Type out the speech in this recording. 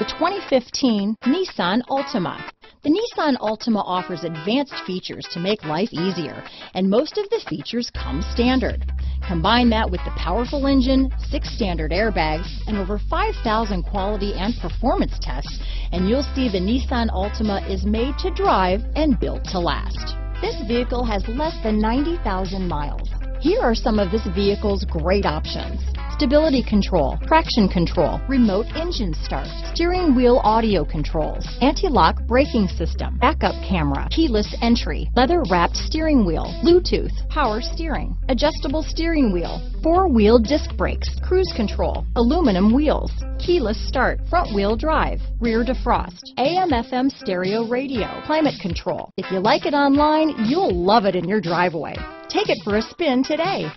The 2015 Nissan Altima. The Nissan Altima offers advanced features to make life easier, and most of the features come standard. Combine that with the powerful engine, six standard airbags, and over 5,000 quality and performance tests, and you'll see the Nissan Altima is made to drive and built to last. This vehicle has less than 90,000 miles. Here are some of this vehicle's great options. Stability control, traction control, remote engine start, steering wheel audio controls, anti-lock braking system, backup camera, keyless entry, leather wrapped steering wheel, Bluetooth, power steering, adjustable steering wheel, four wheel disc brakes, cruise control, aluminum wheels, keyless start, front wheel drive, rear defrost, AM FM stereo radio, climate control. If you like it online, you'll love it in your driveway. Take it for a spin today.